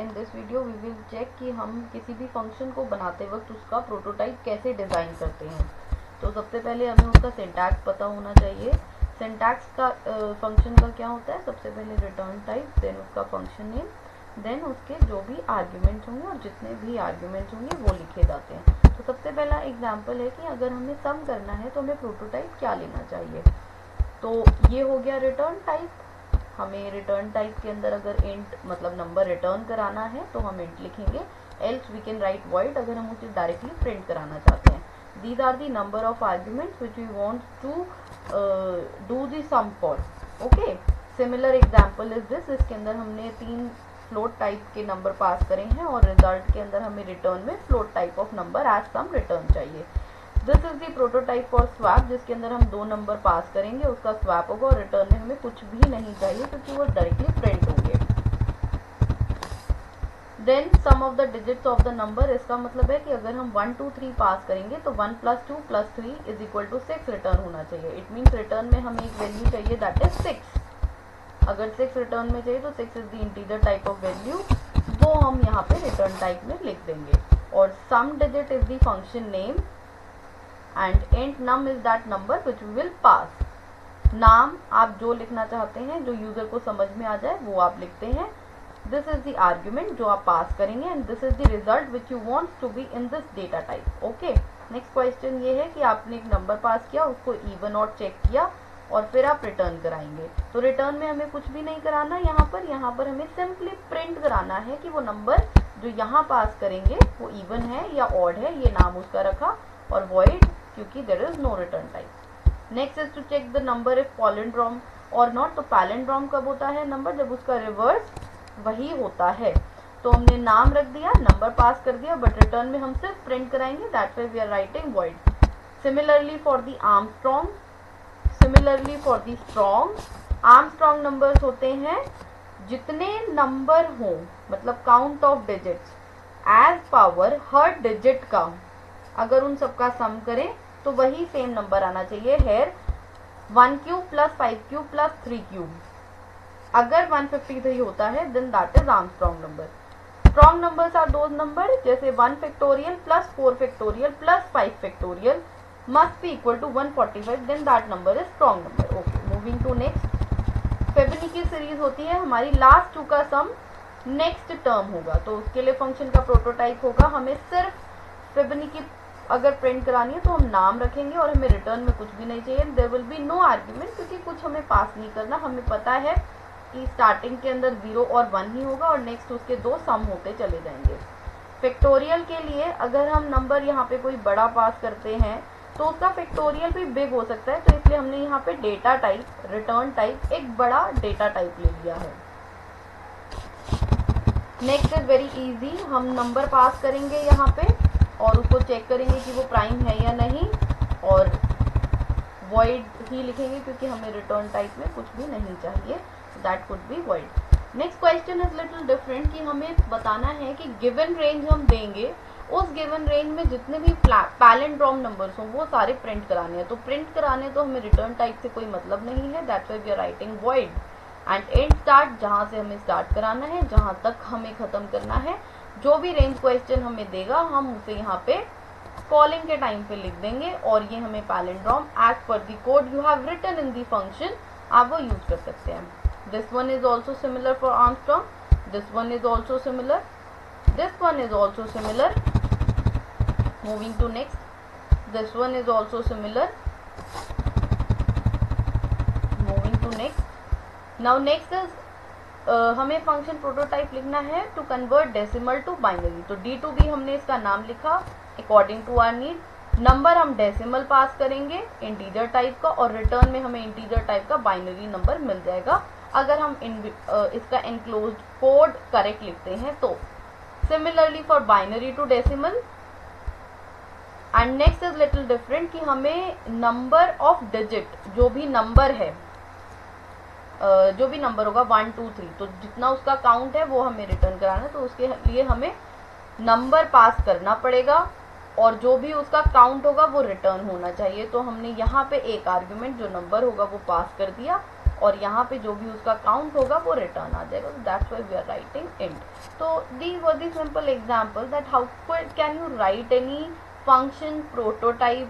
in this video we will check कि हम किसी भी फ़ंक्शन को बनाते वक्त उसका प्रोटोटाइप कैसे डिज़ाइन करते हैं। तो सबसे पहले हमें उसका सिंटैक्स पता होना चाहिए। सिंटैक्स का फ़ंक्शन uh, का क्या होता है? सबसे पहले रिटर्न टाइप देन उसका फ़ंक्शन नेम देन उसके जो भी आर्ग्यूमेंट्स होंगे और जितने भी आर्ग्यूमेंट्स होंगे वो लिखे जाते हैं। तो सबसे पहला एग्ज़ाम्पल है कि अगर हमें सम करना है तो हमें प्रोटोटाइप क्या लेना चाहिए। तो ये हो गया रिटर्न टाइप हमें रिटर्न टाइप के अंदर अगर इंट मतलब नंबर रिटर्न कराना है तो हम इंट लिखेंगे। Else we can write word अगर हम उसे डायरेक्टली प्रिंट कराना चाहते हैं। These are the number of arguments which we want to do the sum for okay similar example is this इसके अंदर हमने तीन फ्लोट टाइप के नंबर पास करे हैं और रिज़ल्ट के अंदर हमें रिटर्न में float type of number as sum return चाहिए। This is the prototype for swap जिसके अंदर हम दो नंबर पास करेंगे, उसका स्वैप होगा और रिटर्न में हमें कुछ भी नहीं चाहिए, क्योंकि वो डायरेक्टली प्रिंट होंगे। Then sum of the digits of the number इसका मतलब है कि अगर हम वन टू थ्री पास करेंगे तो one plus two plus three is equal to six return होना चाहिए। इट मीन्स रिटर्न में हमें एक वैल्यू चाहिए दैट इज़ सिक्स अगर सिक्स रिटर्न में चाहिए तो six is the integer type of value वो हम यहाँ पे रिटर्न टाइप में लिख देंगे। और sum digit is the function name and and num is that number which will pass नाम आप जो लिखना चाहते हैं, जो यूज़र को समझ में आ जाए, वो आप लिखते हैं। दिस इज़ द आर्ग्यूमेंट जो आप पास करेंगे and this is the result which you want to be in this data type okay next question ये है कि आपने एक नंबर पास किया, उसको इवन और चेक किया और फिर आप रिटर्न कराएँगे। तो रिटर्न में हमें कुछ भी नहीं कराना यहाँ पर यहाँ पर हमें सिंपली प्रिंट कराना है कि वो नंबर जो यहाँ पास करेंगे, वो इवन है या ऑड है, ये नाम उसका रखा और वॉइड क्योंकि there is no return type next is to check the number if palindrome और नॉट तो पैलेंड्रॉम कब होता है? नंबर जब उसका रिवर्स वही होता है। तो हमने नाम रख दिया नंबर पास कर दिया बट रिटर्न में हम सिर्फ़ प्रिंट कराएँगे। That way we are writing word similarly for the Armstrong similarly for the strong Armstrong number होते हैं जितने नंबर हो मतलब count of digits as power her digit का अगर उन सबका सम करें तो वही सेम नंबर आना चाहिए। Here one cube plus five cube plus three cube अगर 153 होता है then that is Armstrong number strong numbers are दो नंबर जैसे one factorial plus four factorial plus five factorial must be equal to 145 then that number is strong number okay moving to next Fibonacci की series होती है, हमारी last to का सम next term होगा। तो उसके लिए फ़ंक्शन का प्रोटोटाइप होगा। हमें सिर्फ़ फेबनी की अगर प्रिंट करानी है तो हम नाम रखेंगे और हमें रिटर्न में कुछ भी नहीं चाहिए। There will be no argument क्योंकि कुछ हमें पास नहीं करना। हमें पता है कि स्टार्टिंग के अंदर ज़ीरो और वन ही होगा और नेक्स्ट उसके दो सम होते चले जाएँगे। फैक्टोरियल के लिए अगर हम नंबर यहाँ पे कोई बड़ा पास करते हैं तो उसका फैक्टोरियल भी बिग हो सकता है। तो इसलिए हमने यहाँ पे डेटा टाइप रिटर्न टाइप एक बड़ा डेटा टाइप ले लिया है। नेक्स्ट इज़ वेरी इजी हम नंबर पास करेंगे यहाँ पे। और उसको चेक करेंगे कि वो प्राइम है या नहीं और वॉइड ही लिखेंगे क्योंकि हमें रिटर्न टाइप में कुछ भी नहीं चाहिए that could be void next question is little different कि हमें बताना है कि गिवन रेंज हम देंगे, उस गिवन रेंज में जितने भी पैलेंड्रॉम नंबर्स हों, वो सारे प्रिंट कराने हैं। तो प्रिंट कराने तो हमें रिटर्न टाइप से कोई मतलब नहीं है that's why we are writing void and and start जहाँ से हमें स्टार्ट कराना है, जहाँ तक हमें खत्म करना है जो भी रेंज क्वेश्चन हमें देगा, हम उसे यहाँ पे कॉलिंग के टाइम पे लिख देंगे और ये हमें palindrome as per the code you have written in the function आप वो यूज़ कर सकते हैं। This one is also similar for Armstrong this one is also similar this one is also similar moving to next this one is also similar moving to next now next is हमें function prototype लिखना है to convert decimal to binary तो D to B हमने इसका नाम लिखा according to our need number हम decimal pass करेंगे इंटीजर टाइप का और रिटर्न में हमें इंटीजर टाइप का बाइनरी नंबर मिल जाएगा। अगर हम इन, uh, इसका इनक्लोज कोड करेक्ट लिखते हैं तो। Similarly for binary to decimal and next is little different कि हमें नंबर ऑफ़ डिजिट जो भी नंबर है जो भी नंबर होगा वन टू थ्री तो जितना उसका काउंट है, वो हमें रिटर्न कराना है तो उसके लिए हमें नंबर पास करना पड़ेगा और जो भी उसका काउंट होगा, वो रिटर्न होना चाहिए। तो हमने यहाँ पे एक आर्ग्यूमेंट जो नंबर होगा, वो पास कर दिया और यहाँ पे जो भी उसका काउंट होगा, वो रिटर्न आ जाएगा। That's why we are writing int तो the were the simple example that how can you write any function prototype